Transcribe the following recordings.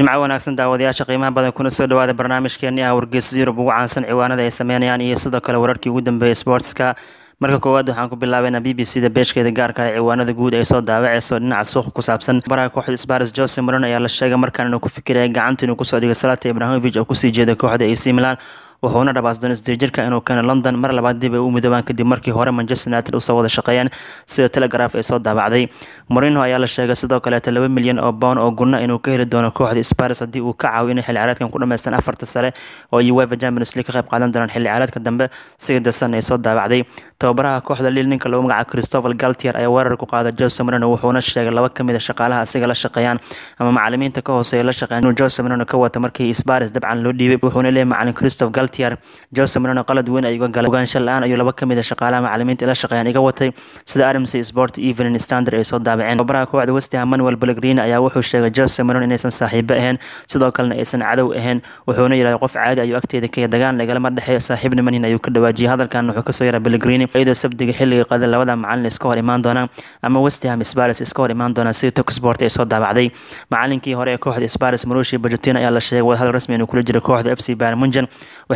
jimco wanaagsan daawadayaasha qiimaha badan kuna soo dhawaada barnaamijkeeni ah wargeysa yurub ugu caansan ciwaanada ay sameynayaan iyo sidoo kale wararkii ugu dambeeyay sportska. Marka koowaad waxaan ku bilaabaynaa b b c da beeshkeeda gaarka ah ciwaanada guud ay soo daawaceyso dhinaca suuqa ku saabsan. Baraha kooxda sparis jose moran ayaa la sheegay markaan inuu ku fikiraya gacanta inuu ku soo dhigay salata ibrahimovic oo ku sii jeeda kooxda ac milan wuxuuna dhabaasdoon isdeejirka inuu keeno london. Mar labaad dib ay u midoobaan kadib markii hore manchester united u soo wada shaqeeyeen sida telegraf ay soo daabacday. Morino ayaa la sheegay sidoo kaleeta laba milyan oo bown oo gunno inuu ka heli doono kooxda sparis haddii uu ka caawiyo inay xilli ku dhameystaan afarta sare oo uefa champions league ka qayb qaadan doonaan xilli dambe. Sida dasan ay soo daabacday. Tababaraha kooxda lil ninka lagu magaca christopher galtier ayaa weerar ku qaaday jose morino wuxuuna sheegay laba ka mid a shaqaalaha asiga la shaqeeyaan. Ama macalimiinta ka hooseeya la shaqeeyaan inuu jose morino ka wata markii sparis dabcan loo dhiibay wuxuuna leeyahay macalin christopher galtier jose morino qalad weyn ayuu galay. Ogaansho la'aan ayuu laba ka mid a shaqaalaha macalimiinta la shaqeeyaan iga watay sida armsey sport evening standard ay soo daabaceen. Tababaraha kooxda westham manuel pellegrini ayaa wuxuu sheegay jose morino inaysan saaxiibo ahayn sidoo kalena aysan cadow ahayn wuxuuna yidhahday qof caadi ayuu agteeda ka dagaal nagalama dhexeeyo saaxiibna manin ayuu ka dhawaajiyay. Hadalkan wuxuu ka soo yaraa pellegrini iyadoo sabdiga xilliga qada labada macalin iska hor imaan doonaan ama westham sparis iska hor imaan doonaan sida tok sport ay soo daabacday. Macalinkii hore ee kooxda sparis marushi bajetino ayaa la sheegay wadahadal rasmi inuu kula jiro kooxda f bayern munchen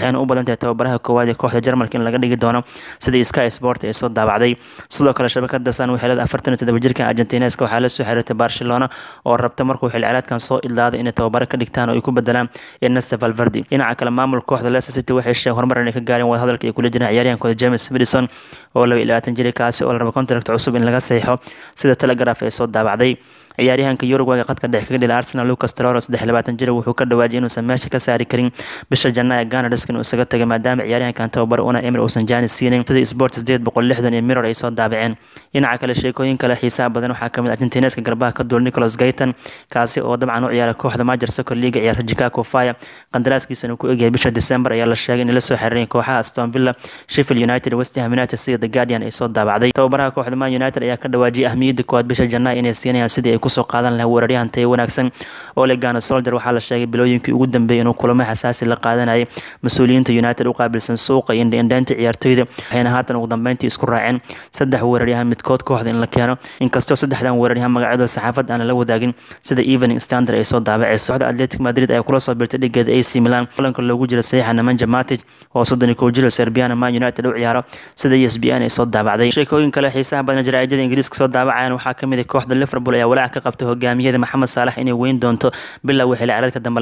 waxayna u badan tahay tababaraha koowaad ee kooxda jarmalka in laga dhigi doono sida sky sport ay soo daabacday. Sidoo kale shabakada san waxay leedahay afartan todoba jirka argentineska waxaa la soo xiriirtay barcelona oo rabta markuu xilli ciyaareedkan soo ilaaday inay tababaro ka dhigtaan oo ay ku bedelaan ernesto valverde. Dhinaca kale maamulka kooxda leicester city waxay sheegeen horumar inay ka gaareen wadahadalka ay kula jireen ciyaaryahankooda james madison oo laba iyo labaatan jiri kaasi oo la rabo contract cusub in laga saxiixo sida telegraf ay soo daabacday ciyaaryahanka Uruguay qadka dhexe kaga dhilay Arsenal Lucas labaatan jir wuxuu ka dhawaajiyay inuusan meesha ka saari karin bisha Janaayo Gunners inuu isaga tagay maadaama ciyaaryahankan tababar una Emery uusan jaanis siinin sida Sports 860 iyo Mirror ay soo daabaceen. Dhinaca kale sheekooyin kale xiisaha badan waxaa ka mid Argentineska garbaha ka duul Nicolas Gaitan kaasi oo dabcan u ciyaara kooxda Major Soccer League ciyaarta Chicago Fire. Qandaraaskiisa uu ku egyahay bisha December ayaa la sheegay in la soo xiriireen kooxaha Aston Villa Sheffield United West Ham United sida The Guardian ay soo daabacday. Tababaraha kooxda Man United ayaa ka dhawaajiyay ahmiyadda koowaad bisha Janaayo inay siinayaan sidii ku soo qaadan lahaa weeraryahan tayo wanaagsan. Ole gana soldier waxaa la sheegay bilooyinkii ugu dambeeyay inuu kulamo xasaasi la qaadanayay. Mas'uuliyiinta united u qaabilsan suuqa iyo indhaindhaynta ciyaartoyda waxayna haatan ugu dambeyntii isku raaceen. Saddex weeraryahan midkood kooxda in la keeno inkastoo saddexdan weeraryahan magacyadooda saxaafad aan la wadaagin sida evening standard ay soo daabaceyso kooxda atletic madrid ayaa kula soo birtay dhigeeda ac milan. Kulanka loogu jira saxiixa nemanja matic oo soddon iyo kow jiro serbiana man united u ciyaaro sida e s b n ay soo daabacday. Sheekooyin kale xiisaha badan jaraa'idada ingiriiska soo daabacayaan. Waxaa ka mid ah kooxda liverpool ayaa walaac ka qabtay hogaamiyada maxamed saalax inay weyn doonto bilowga xilli ciyaareedka dambe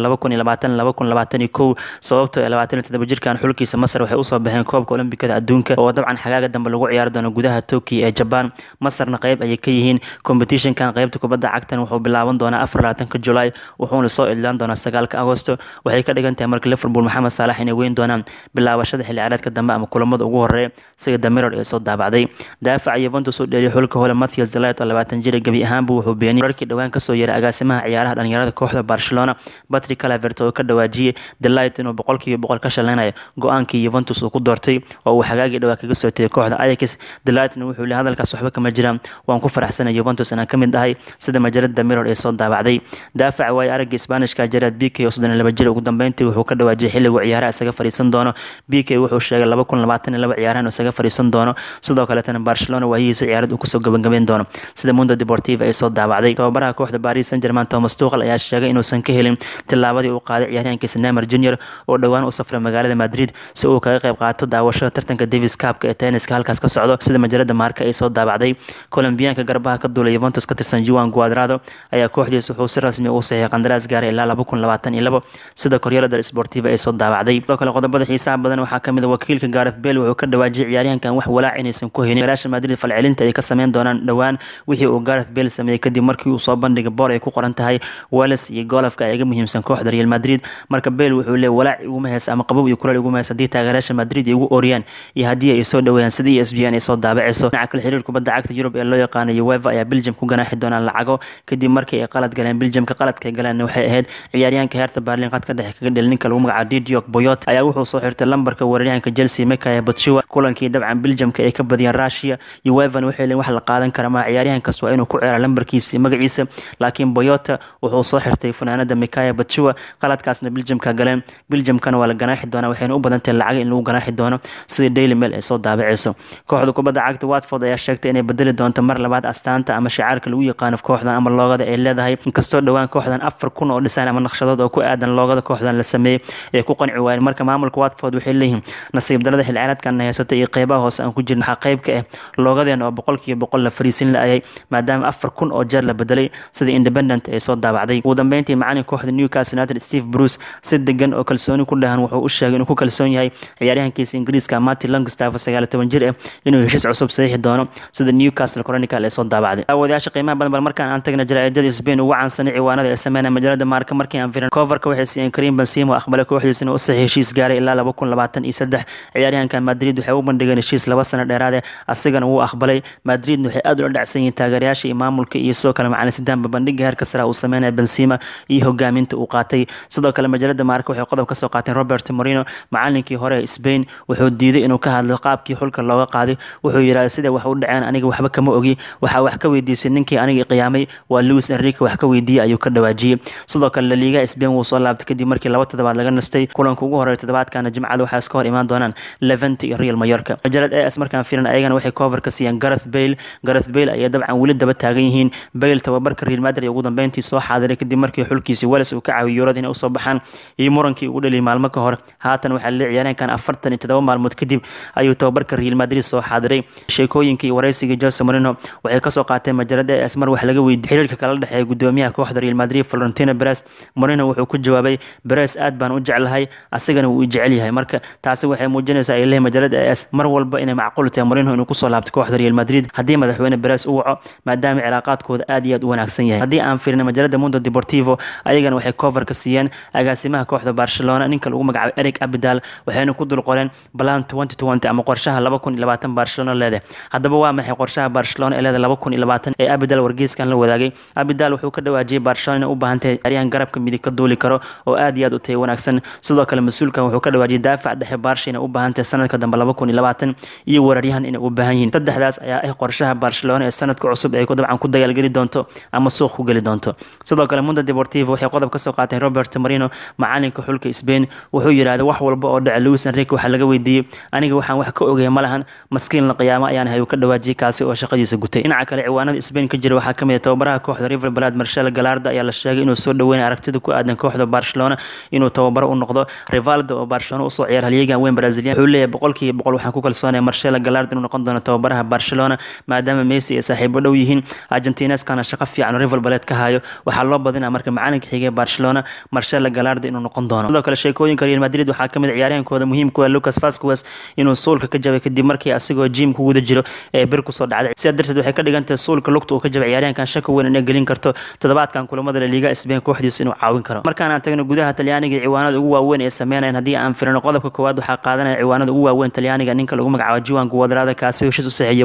sababtoo todoba jirkan xulkiisa masar waxay u soo baxeen koobka olombikada adduunka oo dabcan xagaaga dambe lagu ciyaari doono gudaha tokyo ee jaban masarna qayb ayay ka yihiin competitionkan qaybta kubadda cagtan wuxuu bilaaban doonaa afar labaatanka julaay wuxuuna soo idlaan doonaa sagaalka agosto. Waxay ka dhigan tahay marka liverpool maxamed saalax inay weyn doonaan bilaabashada xilli ciyaareedka dambe ama kulamada ugu horreeya sida damiror ee soo daabacday. Daafaca yuventus u dheeliyay xulka hole mathias delit oo labaatan jira gebi ahaanba wuxuu beeniyay wararkii dhowaan ka soo yeeray agaasimaha ciyaaraha dhalinyarada kooxda barcelona. Patrick calavert oo ka dhawaajiyey delight inuu boqolkiiba boqol ka shaleynayo go'aankii yuventus uu ku doortay oo uu xagaagii dhawaa kaga soo tegay kooxda ayax delightna wuxuu leeyahay hadalkaas waxba kama jiraan waan ku faraxsanay yuventus inaan ka mid ahay sida majalada mirror ee soo daabacday daafaca waaye aragga isbaanishka gerard b k oo soddon laba jir ugu dambeyntii wuxuu ka dhawaajiyay xilligu ciyaaraha isaga fadhiisan doono. B k wuxuu sheegay laba kun labaatan iyo laba ciyaarahan isaga fadhiisan doono. Sidoo kaleetana barcelona waayihiisa ciyaarad uu ku soo gabagabeyn doono sida mundo deportiva ay soo daabacday tababaraha kooxda paris saint germain thomas tuchel ayaa sheegay inuusan ka helin tillaabadii uu qaaday ciyaaryahankiisa neymar junior oo dhowaan u safray magaalada madrid si uu kaga qayb qaato daawashada tartanka davis cupka ee tenniska halkaas ka socdo sida majalada maarka ay soo daabacday. Colombiyaanka garbaha ka duulay yuventus ka tirsan juan guadrado ayaa kooxdiisa wuxuu si rasmi u saxiixay qandaraas gaaray ilaa sida koryada del sportiva ay soo daabacday. Sidoo kale qodobada xiisaha badan waxaa ka mid a wakiilka gareth bale wuxuu ka dhawaajiyay ciyaaryahankan wax walaac inaysan ku haynin garaasha madrid falcelinta ay ka sameyn doonaan dhowaan wixii uu gareth bale sameeyey kadib markii uu soo bandhigay boor ay ku qoran tahay wales iyo golofka ay iga muhiimsan kooxda real madrid. Marka bale wuxuu leeyahy walaac iguma heesa ama qabow iyo kulal iguma heesa haddii taageerayaasha madrid ugu ooriyaan iyo haddii ay soo dhaweeyaan sida e s b n ay soo daabacayso dhinaca kale xiriir kubadda cagta yurub ee loo yaqaano ueva ayaa belgium ku ganaaxi doonaan lacago. Kadib markii ay qalad galeen belgiumka qaladka ay galeen waxay ahayd ciyaaryahanka heerta berlin qadka dhexe. Kaga dhel ninka lagu magacaabo didiok boyot ayaa wuxuu soo xirtay lambarka weeraryahanka chelsea mikaya batshuwa kulankii dabcan belgiumka ay ka badiyeen russia uevan waxay leen wax la qaadan kara ma ciyaaryahankaas waa inuu ku ciyaara lambarkiisii magaciisa. Laakiin boyota wuxuu soo xirtay fanaanada mikaya bachua qaladkaasna biljamka galeen. Biljamkana waa la ganaaxi doonaa waxayna u badantahay lacag in lagu ganaaxi doono sida daily mail ay soo daabaceyso kooxda kubadda cagta watford ayaa sheegtay inay bedeli doonto mar labaad astaanta ama shacaarka lagu yaqaano kooxdan ama loogada ay leedahay. Inkastoo dhowaan kooxdan afar kun oo dhisaan ama naqshadood oo ku aadan loogada kooxdan la sameeyey ay ku qanci waayeen. Marka maamulka watford waxay leeyihiin nasiib darada xilciyaareedkan haysata iyo qeybaha hoose aan ku jirna waxaa qeyb ka ah loogadeena oo boqolkiiba boqol la fariisin la-ayay maadaama afar kun oo jeer la bedelay sida independent ay soo daabacday. Ugu dambeyntii macalin kooxda newcastle united steve bruce si degan oo kalsooni ku dhahan wuxuu u sheegay inuu ku kalsoon yahay ciyaaryahankiisa ingiriiska martin longstaff sagaal toban jir ah inuu heshiis cusub saxiixi doono sida newcastle chronicle ay soo daabacday. Aawadayaasha qiimaha badan bal markaan aan tagna jaraa'idada spain ugu caansanay ciwaanada ee sameynaya majalada maarka markii aan firan coverka waxay siiyeen karim benzema aqbalay kooxdiisa inuu saxiix heshiis gaaray ilaa laba kun labaatan iyo saddex. Ciyaaryahanka madrid waxay u bandhigeen heshiis laba sano dheeraade asigana wuu aqbalay. Madrid waxay aad ula dhacsan yihiin taageerayaasha iyo iyo sidoo kale macalin sidaanba bandhiga heerka sare uu sameynaya benzema iyo hogaaminta uu qaatay. Sidoo kale majalada maarka waxay qodob ka soo qaateen robert morino macalinkii hore ee spain wuxuu diiday inuu ka hadlo qaabkii xulka looga qaaday. Wuxuu yidhahda sida wax u dhaceen aniga waxba kama ogi. Waxaa wax ka weydiisay ninkii aniga qiyaamay waa louis enrique wax ka weydiiyey ayuu ka dhawaajiyey. Sidoo kale laliiga spain wuu soo laabtay kadib markii laba toddobaad laga nastay. Kulanka ugu horreeya toddobaadkana jimcada waxaa iska hor imaan doonaan levent iyo real mayorka majalad as markaan filan ayagana waxay cover ka siiyeen gareth bale. Gareth bale ayay dabcan weli daba taagan yihiin bale tababarka real madrid ugu dambeyntii soo xaadiray kadib markii xulkiisii wales uu ka caawiyey yurada inay u soo baxaan iyo murankii ugu dhaliyay maalmo ka hor haatan waxaa la afartan iyo toddoba maalmood kadib ayuu tababarka real madrid soo xaadiray sheekooyinkii iyo jose marino waxay ka soo qaateen majalada mar wax laga weydiiyey xiriirka kala dhexeeya gudoomiyaha kooxda real madrid florentino beres marino wuxuu ku jawaabay beres aad baan u jeclahay asigana wuu jecel yahay. Marka taasi waxay muujinaysaa ay leeyahay majalada as walba inay macquul tahay marino inuu ku soo laabto kooxda real madrid. Haddii madaxweyne beres u waco maadaama cilaaqaadkooda aad iyo aad u wanaagsan yahay. Haddii aan fiirina majalada mundo deportivo ayagana waxay cover ka siiyeen agaasimaha kooxda barcelona ninka lagu magacaabo eric abidal waxayna ku dul balan ama qorshaha barcelona leedahay haddaba waa maxay qorshaha barcelona ee labaatan ee abidal? Wargeyskan la wadaagay. Abidal wuxuu ka dhawaajiyey barcelona inay u baahan tahay ciyaaryahan garabka midig ka duuli karo oo aad iyo aad u tayo wanaagsan. Sidoo kale mas'uulkan wuxuu ka dhawaajiyey daafac dhexe barsha inay u baahan tahay sanadka dambe iyo weeraryahan inay u baahan yihiin. Saddexdaas ayaa ah qorshaha barcelona ee sanadka cusub ay dabcan ku dagaalgeli doonto ama suuq ku geli doonto sidoo kale mundo deportivo waxay qodob ka soo qaateen robert marino macalinka xulka spain. Wuxuu yidhaahday wax walba oo dhaca louis enrique waxaa laga weydiiyey. Aniga waxaan wax ka ogaya ma lahan. Maskiinla qiyaamo ayaan hay uu ka dhawaajiyey kaasi oo shaqadiisa gutay. Dhinaca kale ciwaanada spain ka jira waxaa ka mid ah tababaraha kooxda river balad marshal galarda ayaa la sheegay inuu soo dhaweynay aragtida ku aadan kooxda barcelona inuu tababaro u noqdo rivaldo oo barcelona u soo ciyaar halyeegan weyn brazilian. Wuxuu leeyahay boqolkiiba boqol waxaan ku kalsoonaya marshal galard inuu noqon doono tababaraha barcelona maadaama messi ay saaxiibo dhow yihiin argentineskana shaqo fiican river baled ka hayo waxaa loo badinaa marka macalinka xigay barcelona marshal galarda inuu noqon doono. Sidoo kale sheekooyinka real madrid waxaa ka mid ah ciyaaryahankooda muhiimka lucas vasquez inuu suulka ka jabay kadib markii asigoo jim ku guda jiro ee bir ku soo dhacday. Sidaa darteed waxay ka dhigan suulka lugta uu ka jabay ciyaaryahankan shaka weyn inay gelin karto toddobaadkan kulamada la liiga spain kooxdiisa inuu caawin karo. Markaan aan tagno gudaha talyaaniga ciwaanada ugu waaweyn ee sameynayaan haddii aan firino qodobka koowaad waxaa qaadanaya ciwaanada ugu waaweyn talyaaniga ninka lagu magacaabo jiwan guwadrada kaasi heshiis u saxiixay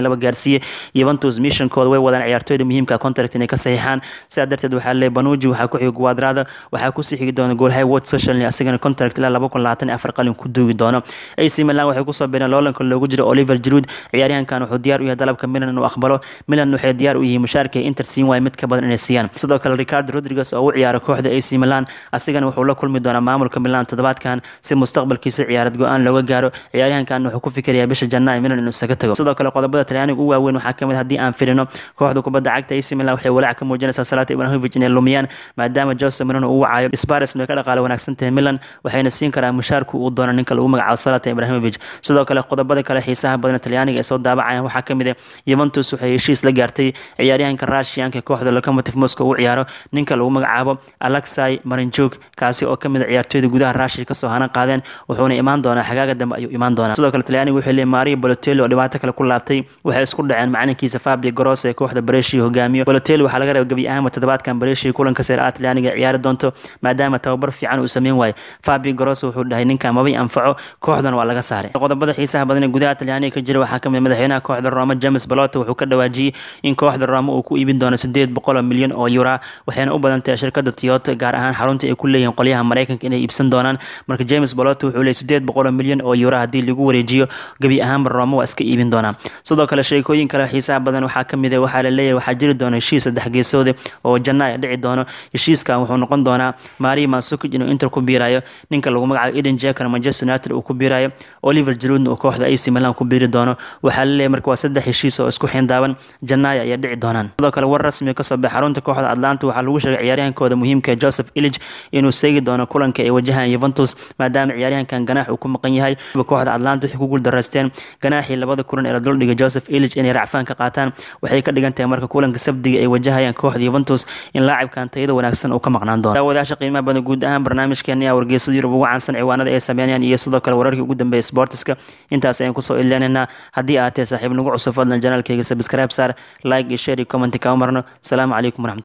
iyo laba gaarsiiye yuventus missionkooda way wadaan ciyaartooyda muhiimka contract inay ka saxiixaan. Sidaa darteed waxaa leeyahay banuji waxaa ku xigi guwadrada waxaa ku sii xigi doona goolhay wot socialni asigana contract ilaa laba kun labaatan afar qalin ku duugi doono. Ac milan waxay ku soo bireen loolanka loogu jiro oliver jiruud ciyaaryahankan wuxuu diyaar u yahay dalabka milan inuu aqbalo. Milan waxay diyaar u yihiin mushaarka inter siin waaya mid ka badan inay siiyaan. Sidoo kale ricardo rodriguez oo u ciyaara kooxda ac milan asigana wuxuu la kulmi doonaa maamulka milan toddobaadkan si mustaqbalkiisa ciyaarad go'aan looga gaaro. Ciyaaryahankan wuxuu ku fikirayaa bisha janaa milan inuu isaga tago. Sidoo kale qodobada talyaaniga u waaweyn waxaa ka mid haddii aan firino kooxda kubadda cagta ac milan waxay walaac ka muujinaysaa salaata ibrahimovic inay lumiyaan maadaama jose marino uu wacayo spares way ka dhaqaale wanaagsan tahay milan waxayna siin karaa mushaarku uu doono ninka lagu magacaabo salata ibrahimovic. Sidoo kale qodobada kale xiisaha badan talyaaniga ay soo daabacayaan waxaa ka mid ah yuventus waxay heshiis la gaartay ciyaaryahanka russianka kooxda locomotive moscow u ciyaaro ninka lagu magacaabo alexai marinjuk kaasi oo ka mid a ciyaartooyda gudaha rushia ka soo hanan qaadeen wuxuuna imaan doonaa xagaaga dambe ayuu imaan doonaa. Sidoo kale talyaaniga wuxuu leeyay mario balotelli oo dhibaato kale ku laabtay waxay isku dhaceen macalinkiisa fabio gross ee kooxda brescia hogaamiyo. Balotelli waxaa laga raba gebi ahaanba toddobaadkan brescia kulanka seer a talyaaniga ciyaari doonto maadaama tababar fiican uu sameyn waayo. Fabio gross wuxuu dhahay ninka mabay anfaco kooxdan waa laga saaray. Qodobada xiisaha badan ee gudaha talyaaniga ka jira waxaa ka mid madaxweynaha kooxda roma james balota wuxuu ka dhawaajiyey in kooxda roma uu ku iibin doono sideed boqol oo milyan oo yura waxayna u badan tahay shirkada toyota gaar ahaan xarunta ay ku leeyihiin qolyaha mareykanka inay iibsan doonaan. Marka james balota wuxuu leeyay sideed boqol oo milyan oo yura haddii lagu wareejiyo gebi ahaanba roma waa iska iibin doonaa. Sidoo kale sheekooyin kale xiisaha badan waxaa ka mid ah waxaa la leeyahay waxaa jiri doona heshiis saddex geesoode oo jannaay dhici doono. Heshiiskan wuxuu noqon doonaa mario mansukic inuu inter ku biirayo ninka lagu magacaabo eden jackana manchester united uu ku biirayo oliver jarudna uu kooxda ac milan ku biiri doono. Waxaa la leeyahay marka waa saddex heshiis oo isku xindaaban jannaay ayaa dhici doonaan. Sidoo kale war rasmi ka soo baxay xarunta kooxda atlanta waxaa lagu sheegay ciyaaryahankooda muhiimka joseph illig inuu seegi doono kulanka ay wajahaan yuventus maadaama ciyaaryahankan ganaax uu ku maqan yahay. Kooxda atlanta waxay ku guuldareysteen ganaaxii labada kulan ee la duldhigay joseph illig inay racfaan ka qaataan. Waxay ka dhigan tahay marka kulanka sabdiga ay wajahayaan kooxda yuventus in laacibkan tayada wanaagsan uu ka maqnaan doono. Daawadaasha qiimaha badan guud ahaan barnaamijkeeni a wargeysada yurub ugu caansan ciwaanada ay sameynayaan iyo sidoo kale wararkii ugu dambeeyay sportiska. Intaas ayaan ku soo ileenaynaa haddii tahay saaxiib nagu cusub fadlan janaalkayga subscribe saar like iyo share iyo comment kama marno. Asalaamu calaykum waraxmat